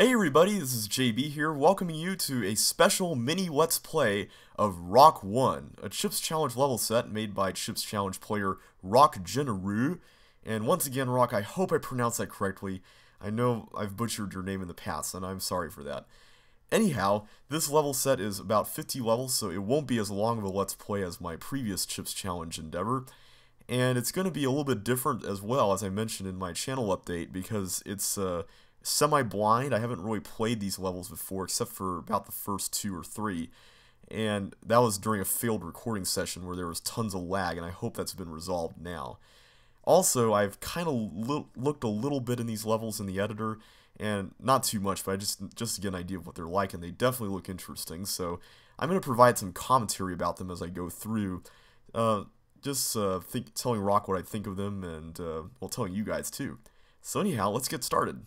Hey everybody, this is JB here, welcoming you to a special mini Let's Play of Rock 1, a Chips Challenge level set made by Chips Challenge player Rock Genereux. And once again, Rock, I hope I pronounced that correctly. I know I've butchered your name in the past, and I'm sorry for that. Anyhow, this level set is about 50 levels, so it won't be as long of a Let's Play as my previous Chips Challenge endeavor. And it's going to be a little bit different as well, as I mentioned in my channel update, because it's uh, semi-blind. I haven't really played these levels before, except for about the first two or three. And that was during a failed recording session where there was tons of lag, and I hope that's been resolved now. Also, I've kind of looked a little bit in these levels in the editor, and not too much, but I just just to get an idea of what they're like, and they definitely look interesting. So I'm going to provide some commentary about them as I go through, uh, just uh, think, telling Rock what I think of them, and uh, well, telling you guys too. So anyhow, let's get started.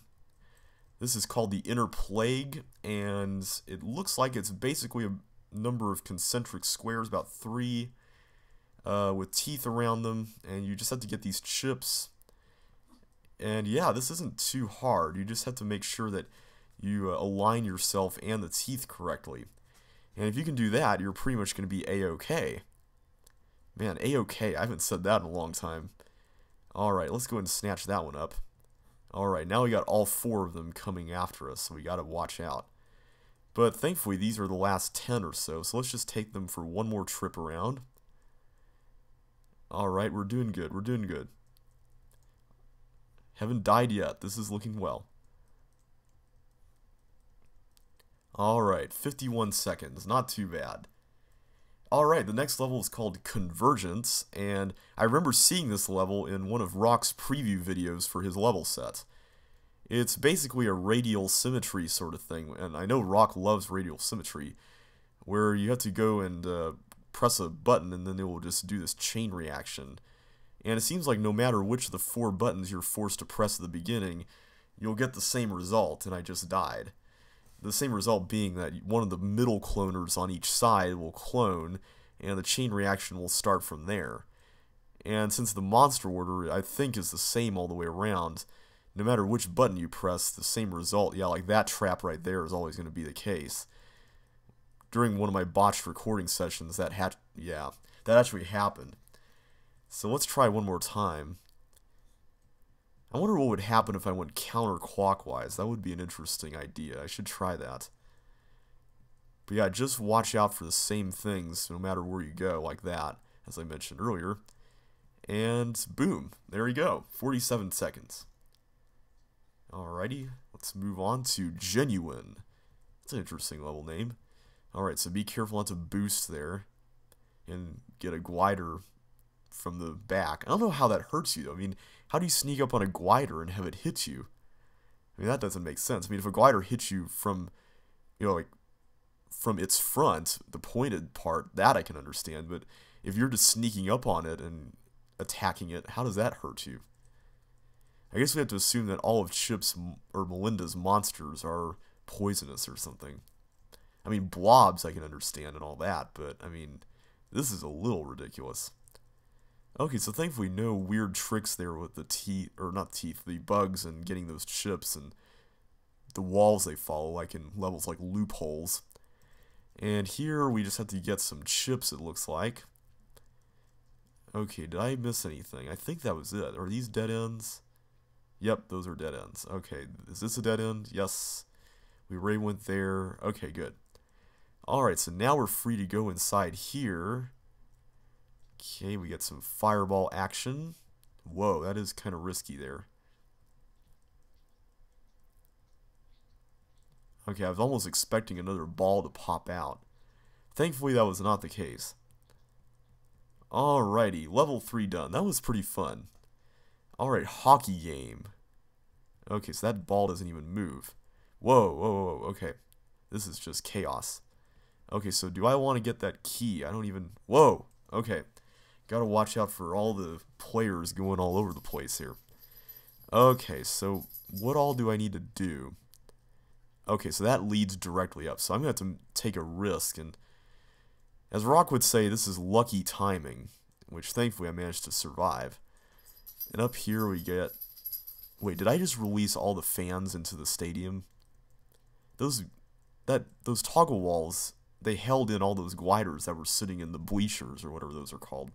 This is called the Inner Plague, and it looks like it's basically a number of concentric squares, about three, uh, with teeth around them, and you just have to get these chips. And yeah, this isn't too hard. You just have to make sure that you uh, align yourself and the teeth correctly. And if you can do that, you're pretty much going to be A-OK. Man, A-OK, I haven't said that in a long time. Alright, let's go ahead and snatch that one up. Alright, now we got all four of them coming after us, so we gotta watch out. But thankfully, these are the last 10 or so, so let's just take them for one more trip around. Alright, we're doing good, we're doing good. Haven't died yet, this is looking well. Alright, 51 seconds, not too bad. Alright, the next level is called Convergence, and I remember seeing this level in one of Rock's preview videos for his level set. It's basically a radial symmetry sort of thing, and I know Rock loves radial symmetry, where you have to go and uh, press a button and then it will just do this chain reaction. And it seems like no matter which of the four buttons you're forced to press at the beginning, you'll get the same result, and I just died. The same result being that one of the middle cloners on each side will clone, and the chain reaction will start from there. And since the monster order, I think, is the same all the way around, no matter which button you press, the same result, yeah, like that trap right there is always going to be the case. During one of my botched recording sessions, that had, yeah, that actually happened. So let's try one more time. I wonder what would happen if I went counterclockwise. That would be an interesting idea. I should try that. But yeah, just watch out for the same things no matter where you go, like that, as I mentioned earlier. And boom, there you go, 47 seconds. Alrighty, let's move on to Genuine. That's an interesting level name. Alright, so be careful not to boost there and get a glider from the back. I don't know how that hurts you, though. I mean, how do you sneak up on a glider and have it hit you? I mean, that doesn't make sense. I mean, if a glider hits you from, you know, like, from its front, the pointed part, that I can understand. But if you're just sneaking up on it and attacking it, how does that hurt you? I guess we have to assume that all of Chip's or Melinda's monsters are poisonous or something. I mean, blobs I can understand and all that, but, I mean, this is a little ridiculous. Okay, so thankfully no weird tricks there with the teeth, or not teeth, the bugs and getting those chips and the walls they follow, like in levels like loopholes. And here we just have to get some chips, it looks like. Okay, did I miss anything? I think that was it. Are these dead ends? Yep, those are dead ends. Okay, is this a dead end? Yes. We already went there. Okay, good. Alright, so now we're free to go inside here. Okay, we get some fireball action. Whoa, that is kind of risky there. Okay, I was almost expecting another ball to pop out. Thankfully, that was not the case. Alrighty, level 3 done. That was pretty fun. Alright, hockey game. Okay, so that ball doesn't even move. Whoa, whoa, whoa, okay. This is just chaos. Okay, so do I want to get that key? I don't even... Whoa! Okay. Gotta watch out for all the players going all over the place here. Okay, so what all do I need to do? Okay, so that leads directly up. So I'm going to have to take a risk. And as Rock would say, this is lucky timing, which thankfully I managed to survive. And up here we get... Wait, did I just release all the fans into the stadium? those that those toggle walls they held in all those gliders that were sitting in the bleachers or whatever those are called.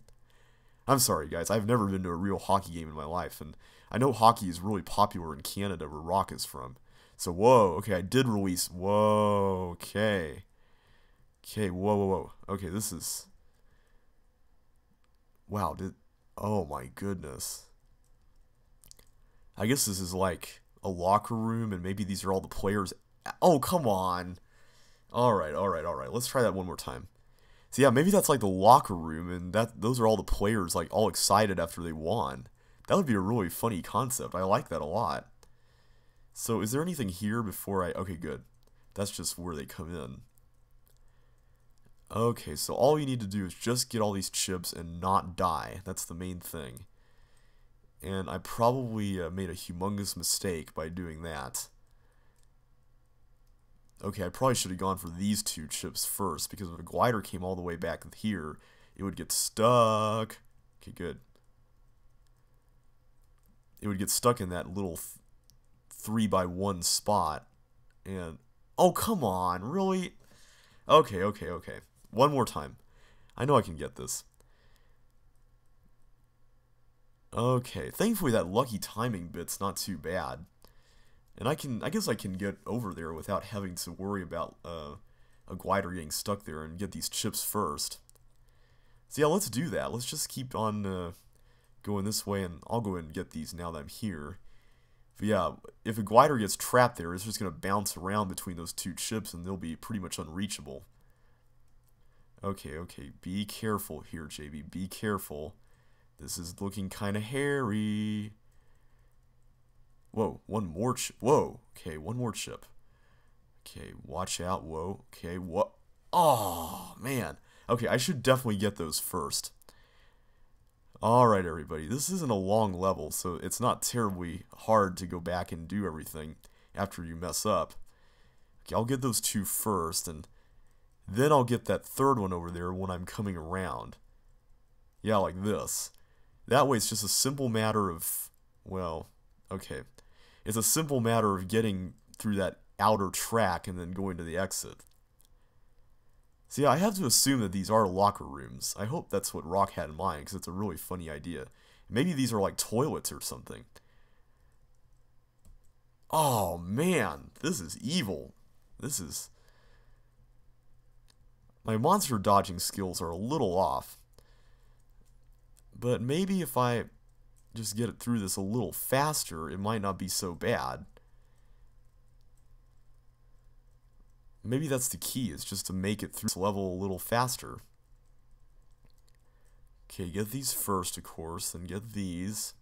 I'm sorry, guys. I've never been to a real hockey game in my life, and I know hockey is really popular in Canada, where Rock is from. So, whoa, okay, I did release. Whoa, okay. Okay, whoa, whoa, whoa. Okay, this is. Wow, did. Oh my goodness. I guess this is like a locker room, and maybe these are all the players. Oh, come on. Alright, alright, alright. Let's try that one more time. So yeah, maybe that's like the locker room, and that those are all the players like all excited after they won. That would be a really funny concept. I like that a lot. So is there anything here before I... Okay, good. That's just where they come in. Okay, so all you need to do is just get all these chips and not die. That's the main thing. And I probably uh, made a humongous mistake by doing that. Okay, I probably should have gone for these two chips first, because if a glider came all the way back here, it would get stuck. Okay, good. It would get stuck in that little th three by one spot. And, oh, come on, really? Okay, okay, okay. One more time. I know I can get this. Okay, thankfully that lucky timing bit's not too bad. And I can, I guess I can get over there without having to worry about uh, a glider getting stuck there and get these chips first. So yeah, let's do that. Let's just keep on uh, going this way, and I'll go and get these now that I'm here. But yeah, if a glider gets trapped there, it's just going to bounce around between those two chips, and they'll be pretty much unreachable. Okay, okay, be careful here, JB. Be careful. This is looking kind of hairy. Whoa, one more chip. Whoa, okay, one more chip. Okay, watch out. Whoa, okay, what? Oh, man. Okay, I should definitely get those first. Alright, everybody, this isn't a long level, so it's not terribly hard to go back and do everything after you mess up. Okay, I'll get those two first, and then I'll get that third one over there when I'm coming around. Yeah, like this. That way it's just a simple matter of, well, okay. It's a simple matter of getting through that outer track and then going to the exit. See, I have to assume that these are locker rooms. I hope that's what Rock had in mind, because it's a really funny idea. Maybe these are like toilets or something. Oh, man. This is evil. This is... My monster dodging skills are a little off. But maybe if I just get it through this a little faster, it might not be so bad. Maybe that's the key, is just to make it through this level a little faster. Okay, get these first, of course, then get these.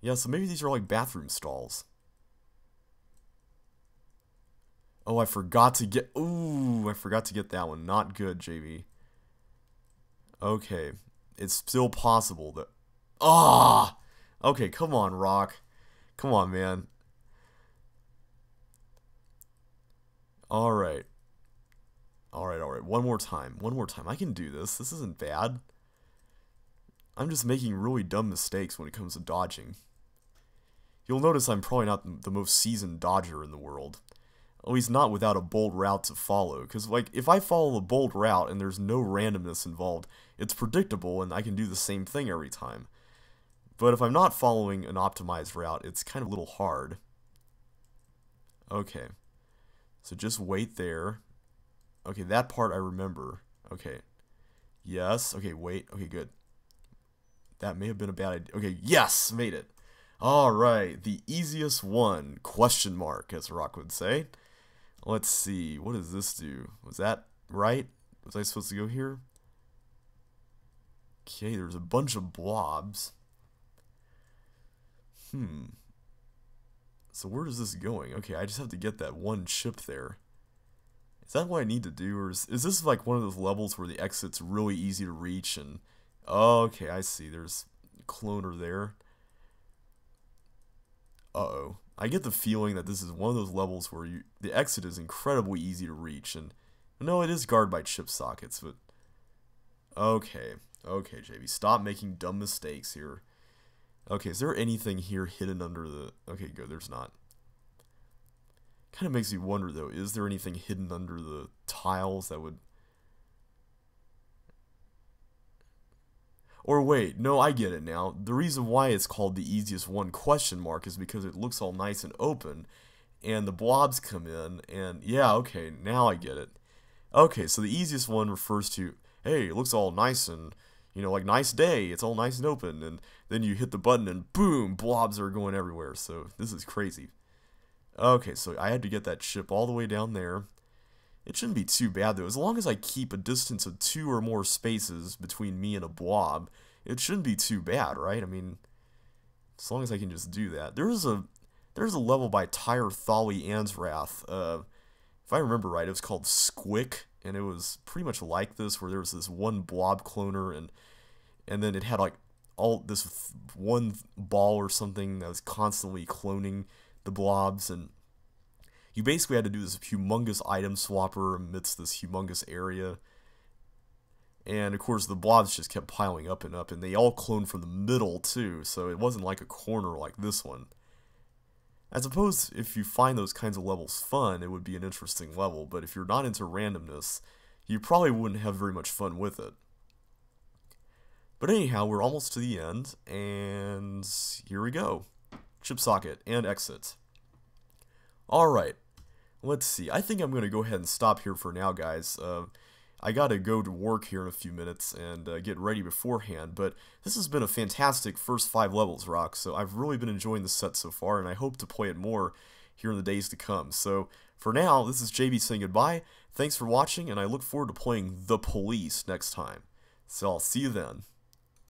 Yeah, so maybe these are like bathroom stalls. Oh, I forgot to get... Ooh, I forgot to get that one. Not good, JB. Okay, it's still possible that. Ah! Oh! Okay, come on, Rock. Come on, man. Alright. Alright, alright. One more time. One more time. I can do this. This isn't bad. I'm just making really dumb mistakes when it comes to dodging. You'll notice I'm probably not the most seasoned dodger in the world. At least not without a bold route to follow. Because, like, if I follow a bold route and there's no randomness involved, it's predictable and I can do the same thing every time. But if I'm not following an optimized route, it's kind of a little hard. Okay. So just wait there. Okay, that part I remember. Okay. Yes. Okay, wait. Okay, good. That may have been a bad idea. Okay, yes! Made it. Alright, the easiest one, question mark, as Rock would say. Let's see, what does this do? Was that right? Was I supposed to go here? Okay, there's a bunch of blobs. Hmm. So where is this going? Okay, I just have to get that one chip there. Is that what I need to do, or is, is this like one of those levels where the exit's really easy to reach and... Oh, okay, I see. There's a cloner there. Uh-oh. I get the feeling that this is one of those levels where you the exit is incredibly easy to reach, and no, it is guarded by chip sockets, but okay, okay, JB, stop making dumb mistakes here. Okay, is there anything here hidden under the? Okay, good. There's not. Kind of makes me wonder though, is there anything hidden under the tiles that would... Or wait, no, I get it now. The reason why it's called the easiest one question mark is because it looks all nice and open, and the blobs come in, and yeah, okay, now I get it. Okay, so the easiest one refers to, hey, it looks all nice and, you know, like nice day, it's all nice and open, and then you hit the button and boom, blobs are going everywhere, so this is crazy. Okay, so I had to get that ship all the way down there. It shouldn't be too bad though, as long as I keep a distance of two or more spaces between me and a blob, it shouldn't be too bad, right? I mean, as long as I can just do that. There's a there's a level by Tyre Thali Ansrath, uh, if I remember right, it was called Squick, and it was pretty much like this, where there was this one blob cloner, and and then it had like all this one ball or something that was constantly cloning the blobs, and you basically had to do this humongous item swapper amidst this humongous area. And of course, the blobs just kept piling up and up, and they all cloned from the middle too, so it wasn't like a corner like this one. I suppose if you find those kinds of levels fun, it would be an interesting level, but if you're not into randomness, you probably wouldn't have very much fun with it. But anyhow, we're almost to the end, and here we go. Chip socket and exit. Alright, let's see. I think I'm going to go ahead and stop here for now, guys. Uh, I gotta go to work here in a few minutes and uh, get ready beforehand, but this has been a fantastic first five levels, Rock, so I've really been enjoying the set so far, and I hope to play it more here in the days to come. So, for now, this is JB saying goodbye, thanks for watching, and I look forward to playing The Police next time. So I'll see you then.